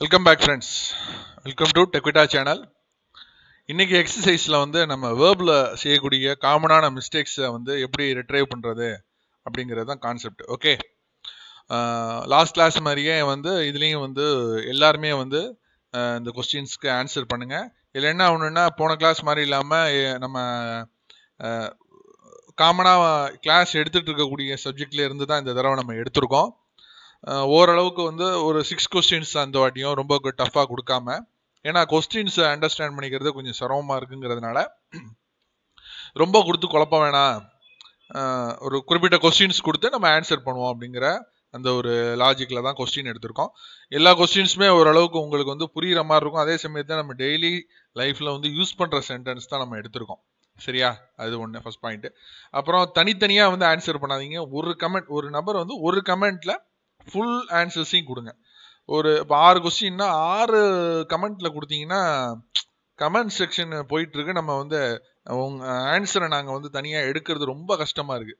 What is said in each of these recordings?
Welcome back friends welcome to டெக்விட்டா channel இன்றைக்கி எக்ஸசைஸில் வந்து நம்ம வேர்பில் செய்யக்கூடிய காமனான மிஸ்டேக்ஸை வந்து எப்படி ரிட்ரைவ் பண்ணுறது அப்படிங்கிறது தான் கான்செப்ட் ஓகே லாஸ்ட் கிளாஸ் மாதிரியே வந்து இதுலேயும் வந்து எல்லாருமே வந்து இந்த கொஸ்டின்ஸ்க்கு ஆன்சர் பண்ணுங்கள் இதில் என்ன ஒன்றுன்னா போன கிளாஸ் மாதிரி இல்லாமல் நம்ம காமனாக கிளாஸ் எடுத்துகிட்டு இருக்கக்கூடிய சப்ஜெக்ட்லேருந்து தான் இந்த தடவை நம்ம எடுத்திருக்கோம். ஓரளவுக்கு வந்து ஒரு சிக்ஸ் கொஸ்டின்ஸ் அந்த வாட்டியும் ரொம்ப டஃப்பாக கொடுக்காம ஏன்னா கொஸ்டின்ஸ் அண்டர்ஸ்டாண்ட் பண்ணிக்கிறது கொஞ்சம் சிரமமாக இருக்குங்கிறதுனால ரொம்ப கொடுத்து குழப்ப வேணாம். ஒரு குறிப்பிட்ட கொஸ்டின்ஸ் கொடுத்து நம்ம ஆன்சர் பண்ணுவோம் அப்படிங்கிற அந்த ஒரு லாஜிக்கில் தான் கொஸ்டின் எடுத்திருக்கோம். எல்லா கொஸ்டின்ஸுமே ஓரளவுக்கு உங்களுக்கு வந்து புரிகிற மாதிரி இருக்கும். அதே சமயத்தில் நம்ம டெய்லி லைஃப்பில் வந்து யூஸ் பண்ணுற சென்டென்ஸ் தான் நம்ம எடுத்திருக்கோம். சரியா? அது ஒன்று ஃபஸ்ட் பாயிண்ட்டு அப்புறம் தனித்தனியாக வந்து ஆன்சர் பண்ணாதீங்க. ஒரு கமெண்ட் ஒரு நபர் வந்து ஒரு கமெண்ட்டில் ஃபுல் ஆன்சர்ஸையும் கொடுங்க. ஒரு இப்போ ஆறு கொஸ்டின்னா ஆறு கமெண்ட்ல கொடுத்தீங்கன்னா கமெண்ட் செக்ஷன் போயிட்டு இருக்கு நம்ம வந்து உங்க ஆன்சரை நாங்கள் வந்து தனியாக எடுக்கிறது ரொம்ப கஷ்டமா இருக்கு.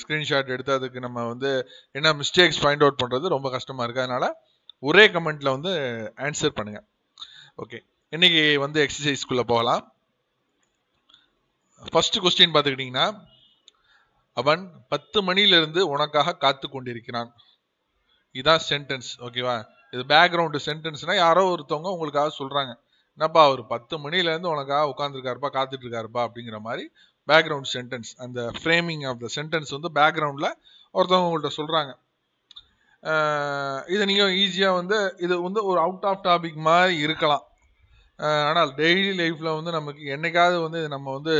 ஸ்க்ரீன்ஷாட் எடுத்து அதுக்கு நம்ம வந்து என்ன மிஸ்டேக்ஸ் ஃபைண்ட் அவுட் பண்ணுறது ரொம்ப கஷ்டமா இருக்கு. அதனால ஒரே கமெண்ட்ல வந்து ஆன்சர் பண்ணுங்க. ஓகே இன்னைக்கு வந்து எக்ஸசைஸ்க்குள்ளே போகலாம். ஃபர்ஸ்ட் கொஸ்டின் பார்த்துக்கிட்டிங்கன்னா அவன் பத்து மணியிலிருந்து உனக்காக காத்து கொண்டிருக்கிறான் இதான் சென்டென்ஸ் ஓகேவா இது பேக்ரவுண்டு சென்டென்ஸ்னா யாரோ ஒருத்தவங்க உங்களுக்காக சொல்கிறாங்க என்னப்பா அவர் பத்து மணிலேருந்து உனக்காக உட்காந்துருக்காருப்பா காத்துட்டு இருக்காருப்பா அப்படிங்கிற மாதிரி பேக்ரவுண்ட் சென்டென்ஸ் அந்த ஃப்ரேமிங் ஆஃப் த சென்டென்ஸ் வந்து பேக்ரவுண்டில் ஒருத்தவங்க உங்கள்கிட்ட சொல்கிறாங்க இதை நீங்க ஈஸியாக வந்து இது வந்து ஒரு அவுட் ஆஃப் டாபிக் மாதிரி இருக்கலாம். ஆனால் டெய்லி லைஃப்பில் வந்து நமக்கு என்னைக்காவது வந்து இது நம்ம வந்து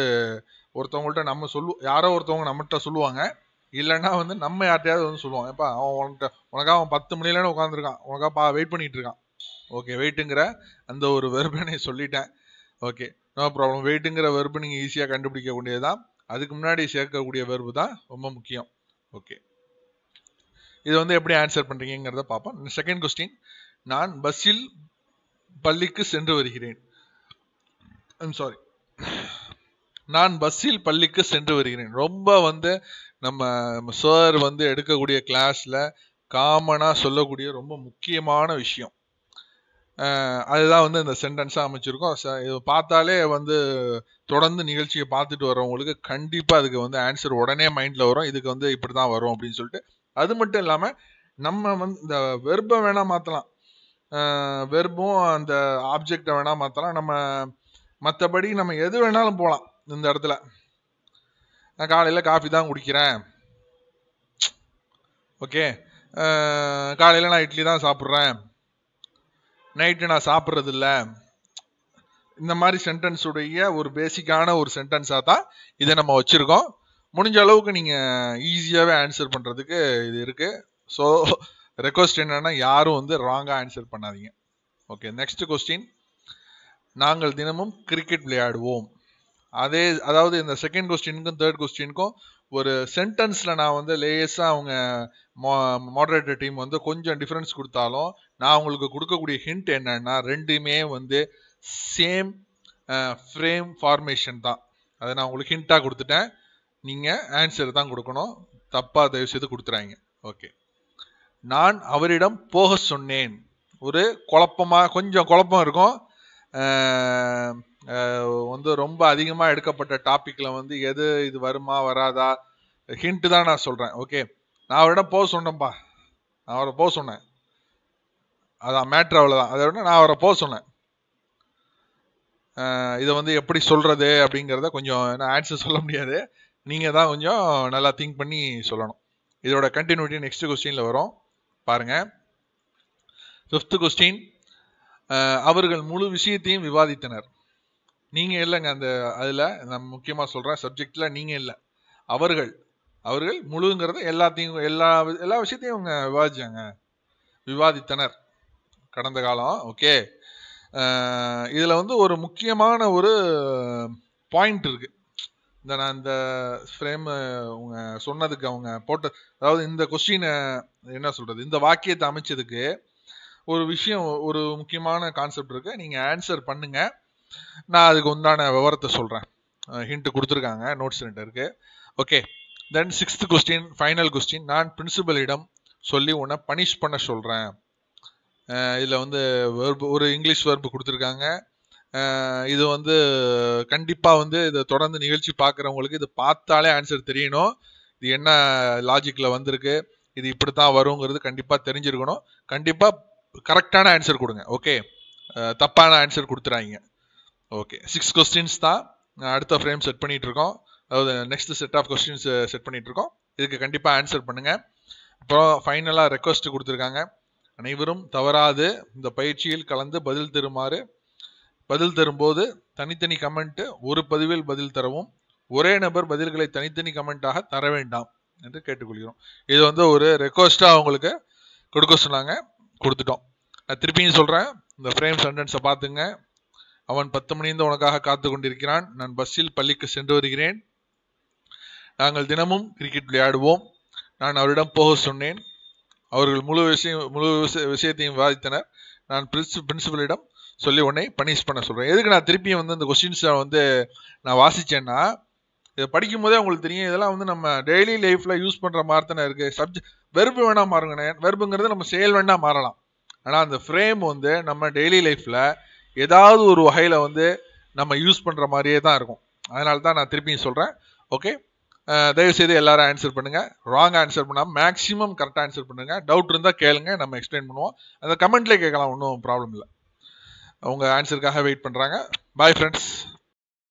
ஒருத்தவங்கள்ட்ட நம்ம சொல்லுவோம் யாரோ ஒருத்தவங்க நம்மகிட்ட சொல்லுவாங்க. இல்லைன்னா வந்து நம்ம யார்ட்டையாவது வந்து சொல்லுவோம் ஏப்பா அவன் உன்கிட்ட உனக்காக அவன் பத்து மணிலேன்னு உட்காந்துருக்கான் உனக்காக பா வெயிட் பண்ணிட்டு இருக்கான் ஓகே வெயிட்டுங்கிற அந்த ஒரு வெறுப்பை நான் சொல்லிட்டேன். ஓகே நோ ப்ராப்ளம் வெயிட்டுங்கிற வெறுப்பு நீங்கள் ஈஸியாக கண்டுபிடிக்க தான் அதுக்கு முன்னாடி சேர்க்கக்கூடிய வெறுப்பு தான் ரொம்ப முக்கியம். ஓகே இது வந்து எப்படி ஆன்சர் பண்ணுறீங்கிறத பார்ப்போம். செகண்ட் கொஸ்டின் நான் பஸ்ஸில் பள்ளிக்கு சென்று வருகிறேன். சாரி நான் பஸ்ஸில் பள்ளிக்கு சென்று வருகிறேன். ரொம்ப வந்து நம்ம சார் வந்து எடுக்கக்கூடிய கிளாஸில் காமனாக சொல்லக்கூடிய ரொம்ப முக்கியமான விஷயம். அதுதான் வந்து இந்த சென்டென்ஸாக அமைச்சிருக்கோம். இது பார்த்தாலே வந்து தொடர்ந்து நிகழ்ச்சியை பார்த்துட்டு வரவங்களுக்கு கண்டிப்பாக அதுக்கு வந்து ஆன்சர் உடனே மைண்டில் வரும். இதுக்கு வந்து இப்படி தான் வரும் அப்படின்னு சொல்லிட்டு. அது மட்டும் இல்லாமல் நம்ம வந்து இந்த வெர்பை வேணால் மாற்றலாம் வெர்பும் அந்த ஆப்ஜெக்டை வேணால் மாற்றலாம் நம்ம மற்றபடி நம்ம எது வேணாலும் போகலாம் இந்த இடத்துல. நான் காலையில் காஃபி தான் குடிக்கிறேன். ஓகே? காலையில் நான் இட்லி தான் சாப்பிட்றேன். நைட்டு நான் சாப்பிட்றதில்ல. இந்த மாதிரி சென்டென்ஸுடைய ஒரு பேசிக்கான ஒரு சென்டென்ஸாக தான் இதை நம்ம வச்சுருக்கோம். முடிஞ்ச அளவுக்கு நீங்கள் ஈஸியாகவே ஆன்சர் பண்ணுறதுக்கு இது இருக்குது ஸோ ரெக்வஸ்ட் என்னென்னா யாரும் வந்து ராங்காக ஆன்சர் பண்ணாதீங்க. ஓகே நெக்ஸ்ட் கொஸ்டின் நாங்கள் தினமும் கிரிக்கெட் விளையாடுவோம். அதே அதாவது இந்த செகண்ட் கொஸ்டினுக்கும் தேர்ட் கொஸ்டினுக்கும் ஒரு சென்டென்ஸில் நான் வந்து லேயஸாக அவங்க மாடரேட்டர் டீம் வந்து கொஞ்சம் டிஃப்ரென்ஸ் கொடுத்தாலும் நான் உங்களுக்கு கொடுக்கக்கூடிய ஹிண்ட் என்னன்னா ரெண்டுமே வந்து சேம் ஃப்ரேம் ஃபார்மேஷன் தான். அதை நான் உங்களுக்கு ஹிண்ட்டாக கொடுத்துட்டேன். நீங்கள் ஆன்சர் தான் கொடுக்கணும். தப்பாக தயவு செய்து கொடுத்துறாங்க ஓகே நான் அவரிடம் போக சொன்னேன். ஒரு குழப்பமாக கொஞ்சம் குழப்பம் இருக்கும். வந்து ரொம்ப அதிகமாக எடுக்கப்பட்ட டாப்பிக்கில் வந்து எது இது வருமா வராதா? ஹிண்ட் தான் நான் சொல்கிறேன் ஓகே நான் அவரிடம் போக சொன்னேன்ப்பா நான் அவரை போக சொன்னேன். அதான் மேட்ரு அவ்வளோதான் அதை விட நான் அவரை போக சொன்னேன். இதை வந்து எப்படி சொல்கிறது அப்படிங்கிறத கொஞ்சம் ஆன்சர் சொல்ல முடியாது. நீங்கள் தான் கொஞ்சம் நல்லா திங்க் பண்ணி சொல்லணும். இதோட கண்டினியூட்டி நெக்ஸ்ட் கொஸ்டினில் வரும். பாருங்கள் ஃபிஃப்த் கொஸ்டின் அவர்கள் முழு விஷயத்தையும் விவாதித்தனர். நீங்கள் இல்லைங்க அந்த அதில் நான் முக்கியமாக சொல்கிறேன் சப்ஜெக்டில் நீங்கள் இல்லை. அவர்கள் அவர்கள் முழுங்கிறத எல்லாத்தையும் எல்லா எல்லா விஷயத்தையும் அவங்க விவாதிச்சாங்க. விவாதித்தனர். கடந்த காலம் ஓகே. இதில் வந்து ஒரு முக்கியமான ஒரு பாயிண்ட் இருக்குது இந்த நான் இந்த ஃப்ரேம் அவங்க சொன்னதுக்கு அவங்க போட்ட அதாவது இந்த கொஸ்டினை என்ன சொல்கிறது இந்த வாக்கியத்தை அமைச்சதுக்கு ஒரு விஷயம் ஒரு முக்கியமான கான்செப்ட் இருக்கு. நீங்க ஆன்சர் பண்ணுங்க. நான் அதுக்கு உண்டான விவரத்தை சொல்றேன். ஹிண்ட் கொடுத்துருக்காங்க. நோட்ஸ் இருக்கு. Okay then sixth question final question நான் பிரின்சிபலிடம் சொல்லி உன்னை பனிஷ் பண்ண சொல்றேன். இதில் வந்து verb ஒரு இங்கிலீஷ் verb கொடுத்துருக்காங்க. இது வந்து கண்டிப்பாக வந்து இதை தொடர்ந்து நிகழ்ச்சி பார்க்குறவங்களுக்கு இது பார்த்தாலே ஆன்சர் தெரியணும். இது என்ன லாஜிக்கில் வந்திருக்கு? இது இப்படி தான் வருங்கிறது கண்டிப்பாக தெரிஞ்சிருக்கணும். கண்டிப்பாக கரெக்டான ஆன்சர் கொடுங்க ஓகே தப்பான ஆன்சர் கொடுத்துறாங்க. ஓகே சிக்ஸ் கொஸ்டின்ஸ் தான் அடுத்த ஃப்ரேம் செட் பண்ணிட்டு இருக்கோம் அதாவது next set of questions set பண்ணிட்டு இருக்கோம் இதுக்கு கண்டிப்பாக ஆன்சர் பண்ணுங்க. அப்புறம் ஃபைனலாக ரெக்வஸ்ட் கொடுத்துருக்காங்க. அனைவரும் தவறாது. இந்த பயிற்சியில் கலந்து பதில் தருமாறு பதில் தரும்போது தனித்தனி கமெண்ட்டு ஒரு பதிவில் பதில் தரவும். ஒரே நபர் பதில்களை தனித்தனி கமெண்ட்டாக தர வேண்டாம் என்று கேட்டுக்கொள்கிறோம். இது வந்து ஒரு ரெக்வஸ்ட்டாக அவங்களுக்கு கொடுக்க சொன்னாங்க. கொடுத்துட்டோம். நான் திருப்பியும் சொல்கிறேன் இந்த ஃப்ரேம் சென்டென்ஸை பார்த்துங்க. அவன் பத்து மணிந்து உனக்காக காத்து கொண்டிருக்கிறான். நான் பஸ்ஸில் பள்ளிக்கு சென்று வருகிறேன். நாங்கள் தினமும் கிரிக்கெட் விளையாடுவோம். நான் அவரிடம் போக சொன்னேன். அவர்கள் முழு விஷயம் முழு விஷய- விஷயத்தையும் விவாதித்தனர். நான் பிரின்சி பிரின்சிபலிடம் சொல்லி உன்னை பனிஷ் பண்ண சொல்கிறேன் எதுக்கு நான் திருப்பியும் வந்து இந்த கொஸ்டின்ஸை வந்து நான் வாசிச்சேன்னா இதை படிக்கும் போதே உங்களுக்கு தெரியும். இதெல்லாம் வந்து நம்ம டெய்லி லைஃப்ல யூஸ் பண்ற மாதிரி தானே இருக்கு. சப்ஜெக்ட் வெறுப்பு வேணா மாறுங்கண்ணே. வெறுப்புங்கிறது நம்ம செயல் வேணா மாறலாம். ஆனா அந்த ஃப்ரேம் வந்து நம்ம டெய்லி லைஃப்ல ஏதாவது ஒரு வகையில வந்து நம்ம யூஸ் பண்ற மாதிரியே தான் இருக்கும். அதனால தான் நான் திருப்பியும் சொல்றேன். ஓகே தயவு செய்து எல்லாரும் ஆன்சர் பண்ணுங்க. ராங் ஆன்சர் பண்ணாமல் மேக்ஸிமம் கரெக்டாக ஆன்சர் பண்ணுங்க. டவுட் இருந்தால் கேளுங்க. நம்ம எக்ஸ்பிளைன் பண்ணுவோம். அந்த கமெண்ட்லேயே கேட்கலாம். ஒன்றும் ப்ராப்ளம் இல்லை. அவங்க ஆன்சருக்காக வெயிட் பண்ணுறாங்க பாய் ஃப்ரெண்ட்ஸ்